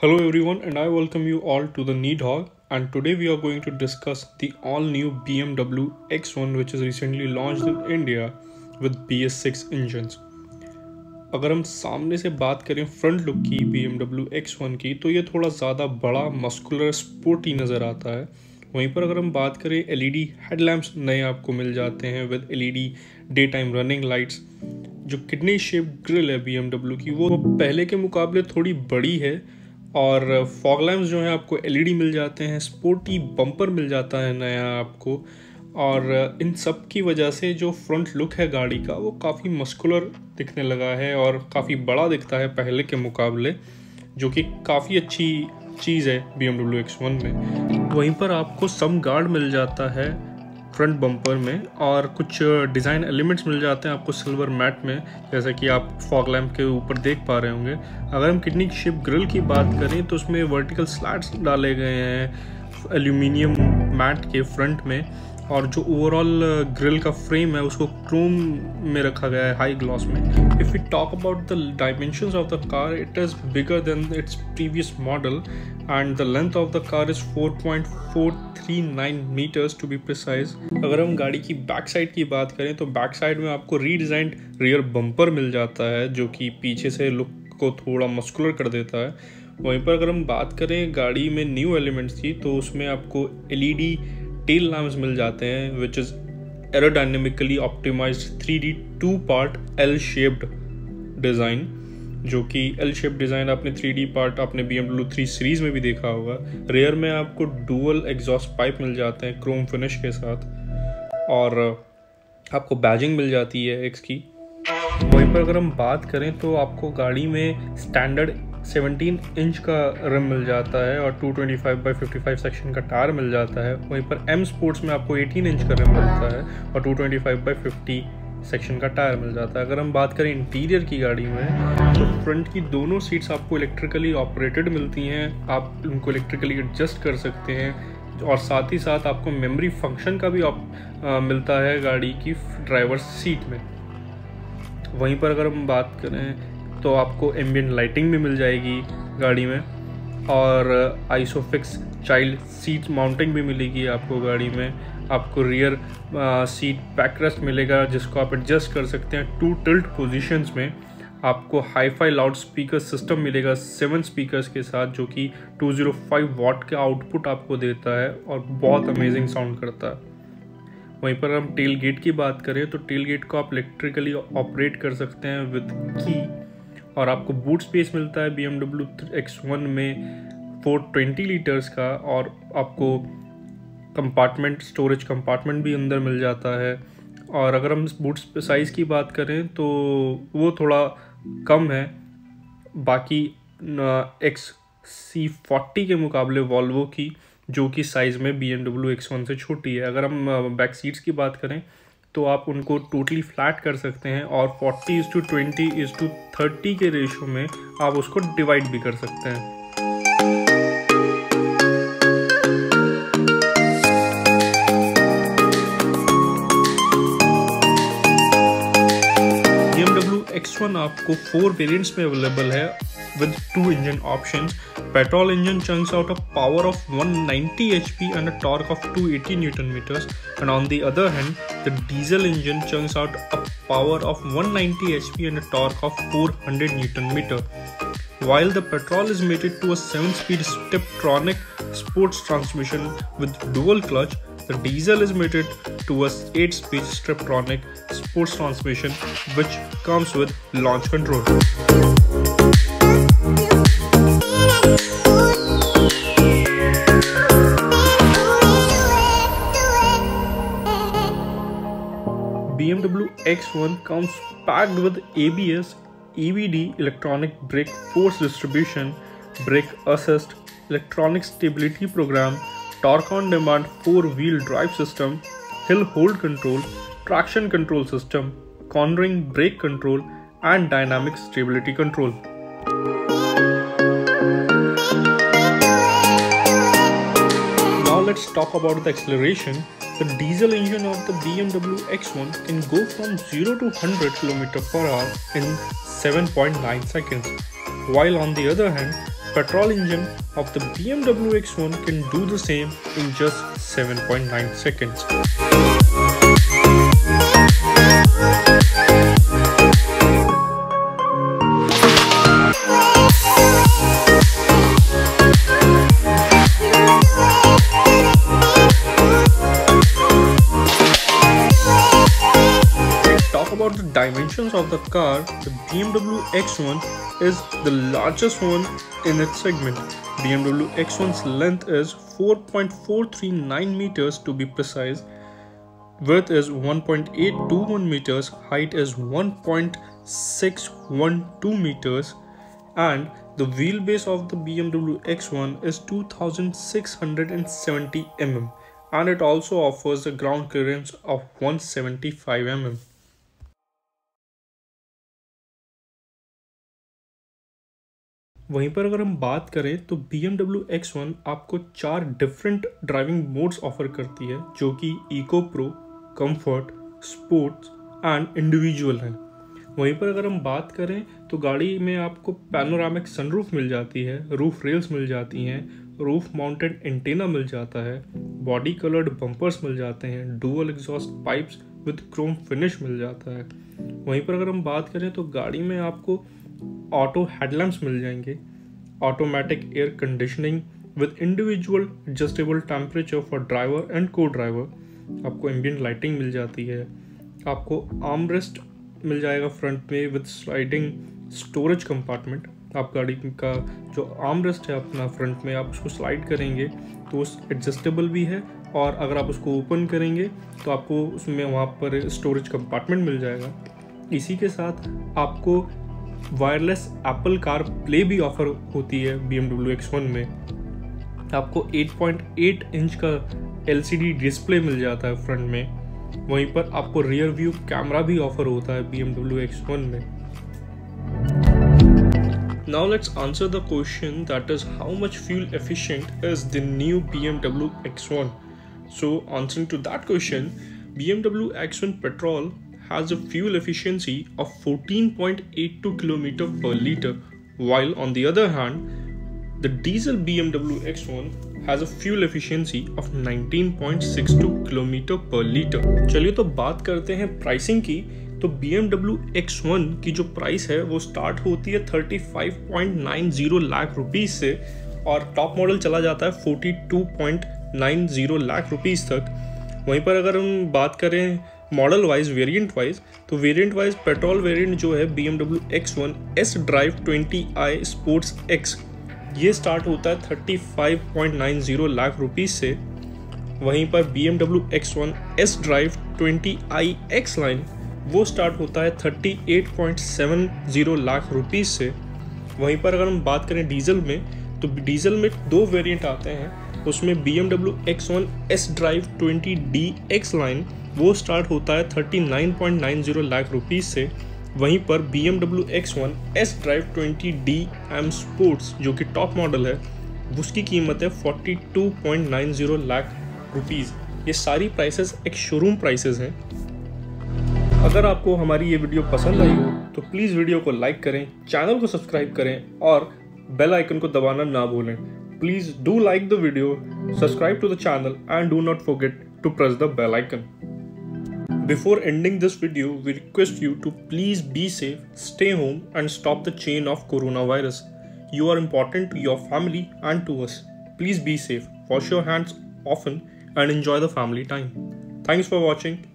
Hello everyone and I welcome you all to the Needhog and today we are going to discuss the all new BMW X1 which is recently launched in India with BS6 engines. अगर हम सामने से बात करें front look की BMW X1 की तो ये थोड़ा ज़्यादा बड़ा मस्कुलर स्पोर्टी नज़र आता है वहीं पर अगर हम बात करें एलईडी हेडलैम्प्स नए आपको मिल जाते हैं with LED day time running lights जो किडनी शेप ग्रिल है BMW की वो पहले के मुकाबले थोड़ी बड़ी है और फॉग लैम्प्स जो हैं आपको एलईडी मिल जाते हैं स्पोर्टी बम्पर मिल जाता है नया आपको। और इन सब की वजह से जो फ्रंट लुक है गाड़ी का, वो काफ़ी मस्कुलर दिखने लगा है और काफ़ी बड़ा दिखता है पहले के मुकाबले, जो कि काफ़ी अच्छी चीज़ है बी एम में। वहीं पर आपको सम गार्ड मिल जाता है फ्रंट बम्पर में और कुछ डिज़ाइन एलिमेंट्स मिल जाते हैं आपको सिल्वर मैट में, जैसा कि आप फॉग लैम्प के ऊपर देख पा रहे होंगे। अगर हम किडनी शिप ग्रिल की बात करें तो उसमें वर्टिकल स्लैट्स डाले गए हैं एल्यूमिनियम मैट के फ्रंट में। और जो ओवरऑल ग्रिल का फ्रेम है, उसको क्रोम में रखा गया है हाई ग्लॉस में। If you talk about the dimensions of the car it is bigger than its previous model and the length of the car is 4.439 metres to be precise अगर हम गाड़ी की बैक साइड की बात करें तो back side में आपको रीडिज़ाइंड रियर बम्पर मिल जाता है, जो कि पीछे से लुक को थोड़ा मस्कुलर कर देता है। वहीं पर अगर हम बात करें गाड़ी में न्यू एलिमेंट्स की तो उसमें आपको एलईडी टेल लैम्प्स मिल जाते हैं which is aerodynamically optimised three D two part L shaped design जो कि एल शेप डिज़ाइन आपने थ्री डी पार्ट आपने B M W three series में भी देखा होगा। रेयर में आपको डुअल एग्जॉस्ट पाइप मिल जाते हैं क्रोम फिनिश के साथ, और आपको बैजिंग मिल जाती है एक्स की। वहीं पर अगर हम बात करें तो आपको गाड़ी में स्टैंडर्ड 17 इंच का रिम मिल जाता है और 225 बाई 55 सेक्शन का टायर मिल जाता है। वहीं पर एम स्पोर्ट्स में आपको 18 इंच का रिम मिलता है और 225 बाई 50 सेक्शन का टायर मिल जाता है। अगर हम बात करें इंटीरियर की गाड़ी में तो फ्रंट की दोनों सीट्स आपको इलेक्ट्रिकली ऑपरेटेड मिलती हैं। आप उनको इलेक्ट्रिकली एडजस्ट कर सकते हैं और साथ ही साथ आपको मेमोरी फ़ंक्शन का भी आ, मिलता है गाड़ी की ड्राइवर सीट में। वहीं पर अगर हम बात करें तो आपको एम्बियन लाइटिंग भी मिल जाएगी गाड़ी में। और आइसोफिक्स चाइल्ड सीट माउंटिंग भी मिलेगी आपको गाड़ी में। आपको रियर सीट बैकरेस्ट मिलेगा, जिसको आप एडजस्ट कर सकते हैं टू टिल्ट पोजीशंस में। आपको hi fi loud speaker system मिलेगा सेवन स्पीकर्स के साथ, जो कि 205 वॉट का आउटपुट आपको देता है और बहुत अमेजिंग साउंड करता है। वहीं पर हम टेल गेट की बात करें तो टेल गेट को आप इलेक्ट्रिकली ऑपरेट कर सकते हैं विद की और आपको बूट स्पेस मिलता है B M W X one में फोर ट्वेंटी लीटर्स का और आपको कंपार्टमेंट स्टोरेज कंपार्टमेंट भी अंदर मिल जाता है। और अगर हम बूट साइज़ की बात करें तो वो थोड़ा कम है। बाकी एक्स सी फोर्टी के मुकाबले वॉल्वो की, जो कि साइज़ में B M W X one से छोटी है। अगर हम बैक सीट्स की बात करें तो आप उनको टोटली फ्लैट कर सकते हैं और 40 is to twenty is to thirty के रेशो में आप उसको डिवाइड भी कर सकते हैं। आपको फोर वेरिएंट्स में अवेलेबल है with two engine option petrol engine chunks out of power of 190 HP and torque of 280 newton metres and on the other hand the diesel engine churns out a power of 190 HP and a torque of 400 Newton meter. While the petrol is mated to a 7-speed Steptronic sports transmission with dual clutch, the diesel is mated to a 8-speed Steptronic sports transmission which comes with launch control. BMW X1 comes packed with ABS, EBD electronic brake force distribution, brake assist, electronic stability program, torque on demand 4 wheel drive system, hill hold control, traction control system, cornering brake control, and dynamic stability control. Let's talk about the acceleration the diesel engine of the BMW X1 can go from 0 to 100 km per hour in 7.9 seconds, while on the other hand, petrol engine of the BMW X1 can do the same in just 7.9 seconds. Dimensions of the car, the BMW X1 is the largest one in its segment. BMW X1's length is 4.439 meters to be precise. Width is 1.821 meters, height is 1.612 meters, and the wheelbase of the BMW X1 is 2670 mm and it also offers a ground clearance of 175 mm. वहीं पर अगर हम बात करें तो B M आपको चार different driving modes offer करती है, जो कि eco pro comfort sports and individual हैं। वहीं पर अगर हम बात करें तो गाड़ी में आपको पैनोरामिक सनरूफ मिल जाती है रूफ रेल्स मिल जाती हैं रूफ माउंटेड एंटेना मिल जाता है बॉडी कलर्ड बम्पर्स मिल जाते हैं dual exhaust pipes with chrome finish मिल जाता है। वहीं पर अगर हम बात करें तो गाड़ी में आपको ऑटो हेडलैम्प्स मिल जाएँगे। Automatic air conditioning with individual adjustable temperature for driver and co-driver आपको एम्बियंट लाइटिंग मिल जाती है। आपको आर्म रेस्ट मिल जाएगा फ्रंट में विद स्लाइडिंग स्टोरेज कंपार्टमेंट आप गाड़ी का जो आर्म रेस्ट है अपना फ्रंट में आप उसको स्लाइड करेंगे तो उस एडजस्टेबल भी है और अगर आप उसको ओपन करेंगे तो आपको उसमें वहाँ पर स्टोरेज कंपार्टमेंट मिल जाएगा। इसी के साथ आपको वायरलेस एप्पल कार प्ले भी ऑफ़र होती है बी एम में आपको 8.8 इंच का एलसीडी डिस्प्ले मिल जाता है फ्रंट में वहीं पर आपको रियर व्यू कैमरा भी ऑफ़र होता है बी एम में Now let's answer the question that is how much fuel efficient is the new BMW X1. So answering to that question, BMW X1 petrol has a fuel efficiency of 14.82 km per liter, while on the other hand, the diesel BMW X1 has a fuel efficiency of 19.62 km per liter. चलिए तो बात करते हैं pricing की तो BMW X1 की जो price है वो स्टार्ट होती है 35.90 लाख रुपीस से और टॉप मॉडल चला जाता है 42.90 लाख रुपीस तक वहीं पर अगर हम बात करें मॉडल वाइज वेरिएंट वाइज तो वेरिएंट वाइज पेट्रोल वेरिएंट जो है B M W X one S drive twenty I sports X ये स्टार्ट होता है thirty five point nine zero lakh rupees से। वहीं पर B M W X one S drive twenty I X line वो start होता है thirty eight point seven zero lakh rupees से। वहीं पर अगर हम बात करें डीजल में तो डीजल में दो वेरिएंट आते हैं। उसमें B M W X one S drive twenty D X line वो स्टार्ट होता है 39.90 लाख रुपीज़ से। वहीं पर B M W X one S drive twenty D M sports जो कि टॉप मॉडल है, उसकी कीमत है 42.90 लाख रुपीज़ ये सारी प्राइसेस एक शोरूम प्राइसेस हैं। अगर आपको हमारी ये वीडियो पसंद आई हो तो प्लीज़ वीडियो को लाइक करें चैनल को सब्सक्राइब करें, और बेल आइकन को दबाना ना भूलें। Please do like the video subscribe to the channel and do not forget to press the bell icon Before ending this video, we request you to please be safe, stay home and stop the chain of coronavirus. You are important to your family and to us. Please be safe, wash your hands often and enjoy the family time. Thanks for watching.